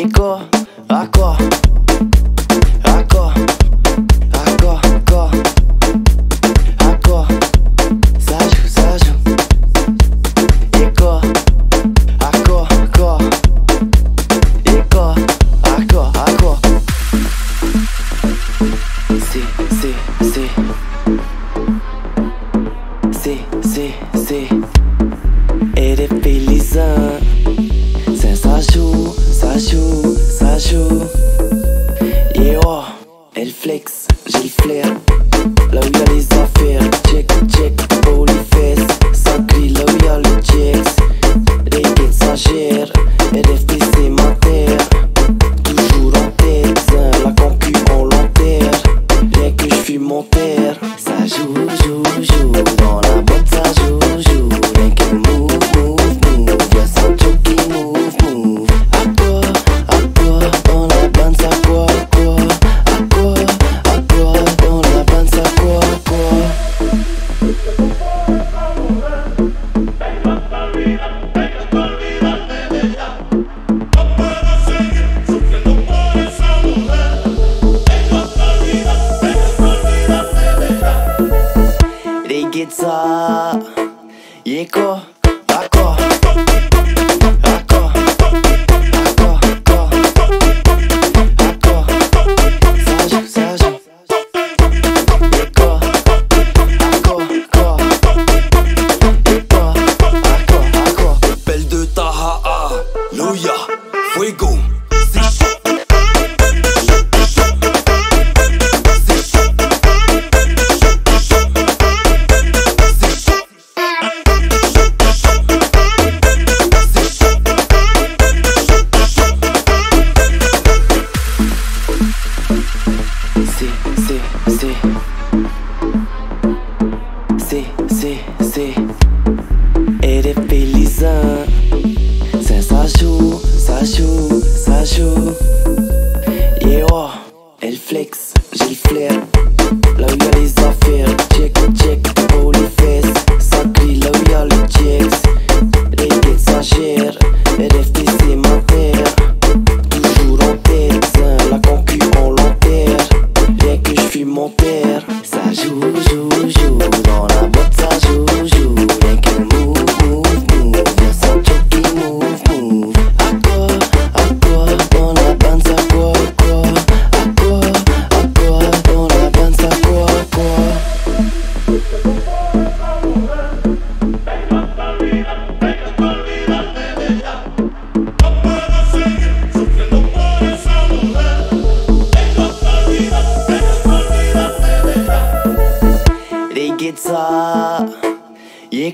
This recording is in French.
Encor, acor, acor, acor, acor, acor, sajo, sajo. Encor, acor, acor, encor, acor, acor. Si, si, si. Si, si, si. Eres é felizão. fait ça joue, ça joue, ça joue. Et oh, elle flex, j'ai le flair. Là où les affaires, check, check. guitar. Yeko, Fuego. c'est, c'est, elle est félice. Ça, ça joue, ça joue, ça joue. Et oh, elle flex, j'ai le flair. viața E